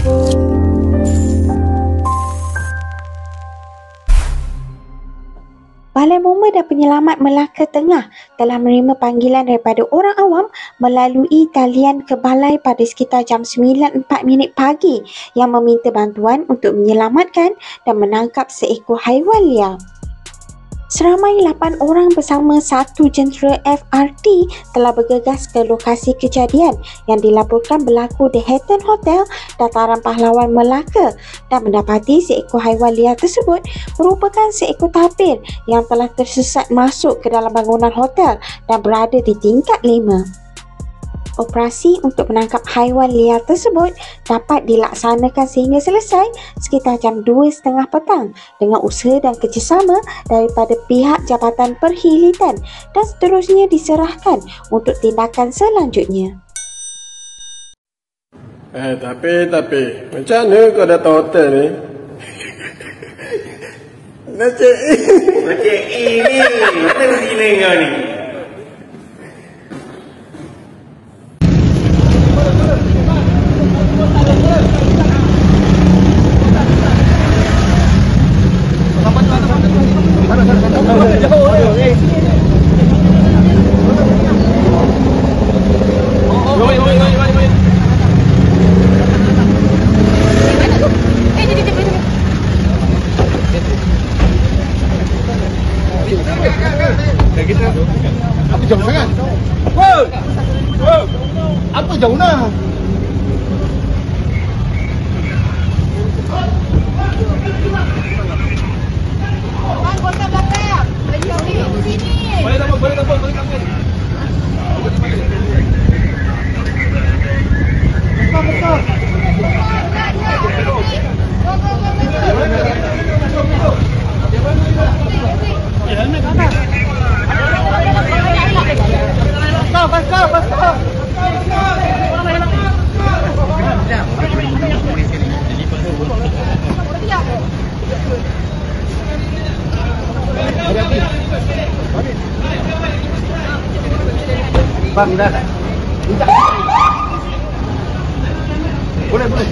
Balai Bomba dan Penyelamat Melaka Tengah telah menerima panggilan daripada orang awam melalui talian ke balai pada sekitar jam 9.04 minit pagi yang meminta bantuan untuk menyelamatkan dan menangkap seekor haiwan liar. Seramai 8 orang bersama satu jentera FRT telah bergegas ke lokasi kejadian yang dilaporkan berlaku di Hilton Hotel, Dataran Pahlawan Melaka dan mendapati seekor haiwan liar tersebut merupakan seekor tapir yang telah tersesat masuk ke dalam bangunan hotel dan berada di tingkat 5. Operasi untuk menangkap haiwan liar tersebut dapat dilaksanakan sehingga selesai sekitar jam 2.30 petang dengan usaha dan kerjasama daripada pihak Jabatan Perhilitan dan seterusnya diserahkan untuk tindakan selanjutnya. Eh, tapi, tapi, macam mana kau datang hotel ni? Nak cek in. Nak cek in ni. Mana begini kau ni? Apa jauh sangat? Wow! Wow! Apa jauh nak? vâng đây này bố đây bố đây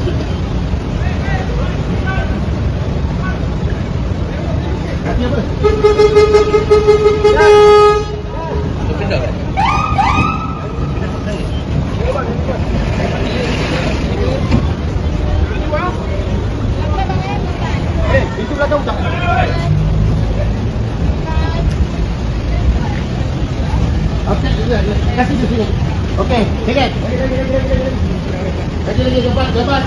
Hey, itu lah kau tak. Okey. Kasih di sini. Okey, sikit. Lagi lagi cepat, cepat.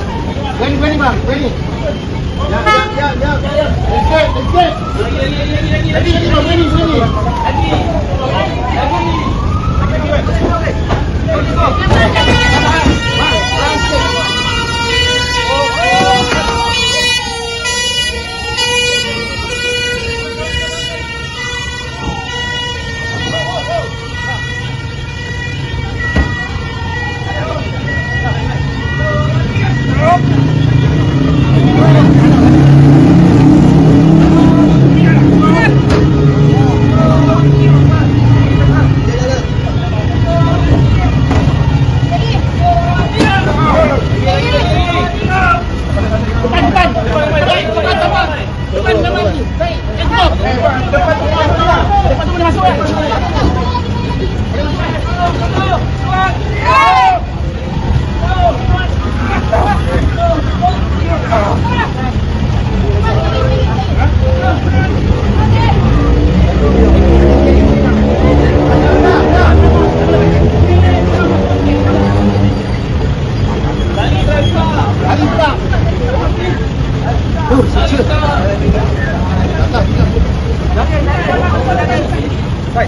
Berani, berani bang, berani. Ya, ya, ya, ya. Sikit, sikit. Lagi, lagi, lagi. Lagi. Lagi. Lagi. Lagi. Lagi. はい。